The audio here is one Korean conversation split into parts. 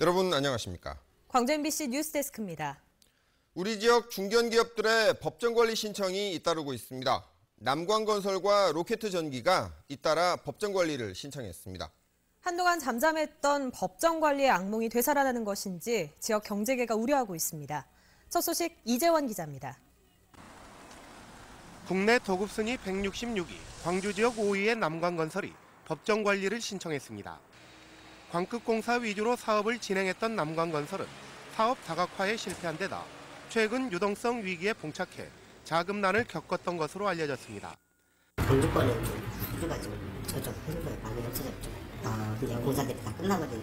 여러분 안녕하십니까? 광주 MBC 뉴스데스크입니다. 우리 지역 중견 기업들의 법정 관리 신청이 잇따르고 있습니다. 남광건설과 로켓전기가 잇따라 법정 관리를 신청했습니다. 한동안 잠잠했던 법정 관리의 악몽이 되살아나는 것인지 지역 경제계가 우려하고 있습니다. 첫 소식 이재원 기자입니다. 국내 도급 순위 166위, 광주 지역 5위의 남광건설이 법정 관리를 신청했습니다. 광급공사 위주로 사업을 진행했던 남광건설은 사업 다각화에 실패한 데다 최근 유동성 위기에 봉착해 자금난을 겪었던 것으로 알려졌습니다. 수주가 지금 저쪽 해주고에 많이 없어졌죠. 아, 이제 공사들이 다 끝나거든요.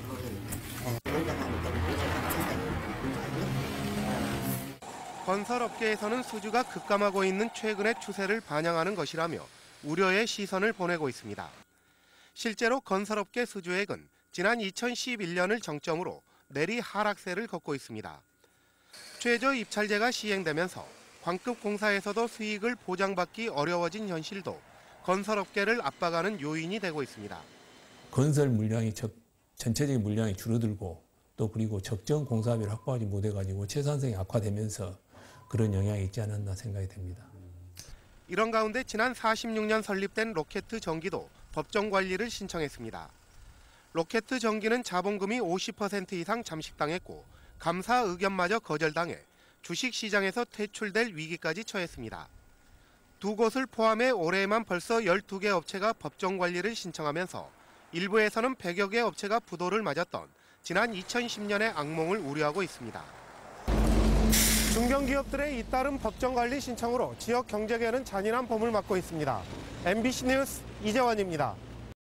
건설업계에서는 수주가 급감하고 있는 최근의 추세를 반영하는 것이라며 우려의 시선을 보내고 있습니다. 실제로 건설업계 수주액은 지난 2011년을 정점으로 내리 하락세를 걷고 있습니다. 최저 입찰제가 시행되면서 광급 공사에서도 수익을 보장받기 어려워진 현실도 건설업계를 압박하는 요인이 되고 있습니다. 건설 물량이 적, 전체적인 물량이 줄어들고 또 그리고 적정 공사비를 확보하지 못해가지고 채산성이 악화되면서 그런 영향이 있지 않았나 생각이 됩니다. 이런 가운데 지난 46년 설립된 로켓 전기도 법정 관리를 신청했습니다. 로켓 전기는 자본금이 50% 이상 잠식당했고 감사 의견마저 거절당해 주식 시장에서 퇴출될 위기까지 처했습니다. 두 곳을 포함해 올해에만 벌써 12개 업체가 법정 관리를 신청하면서 일부에서는 100여 개 업체가 부도를 맞았던 지난 2010년의 악몽을 우려하고 있습니다. 중견기업들의 잇따른 법정 관리 신청으로 지역 경제계는 잔인한 봄을 맞고 있습니다. MBC 뉴스 이재원입니다.